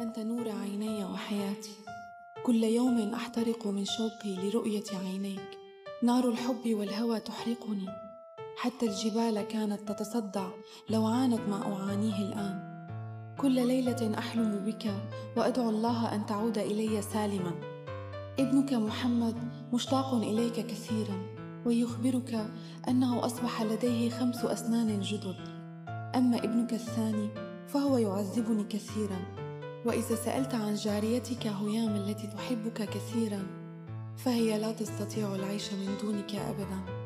أنت نور عيني وحياتي. كل يوم أحترق من شوقي لرؤية عينيك. نار الحب والهوى تحرقني. حتى الجبال كانت تتصدع لو عانت ما أعانيه الآن. كل ليلة أحلم بك وأدعو الله أن تعود إلي سالما. ابنك محمد مشتاق إليك كثيرا ويخبرك أنه أصبح لديه خمس أسنان جدد. أما ابنك الثاني فهو يعذبني كثيرا. وإذا سألت عن جاريتك هيام التي تحبك كثيرا فهي لا تستطيع العيش من دونك أبدا.